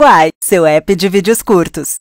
Uai, seu app de vídeos curtos.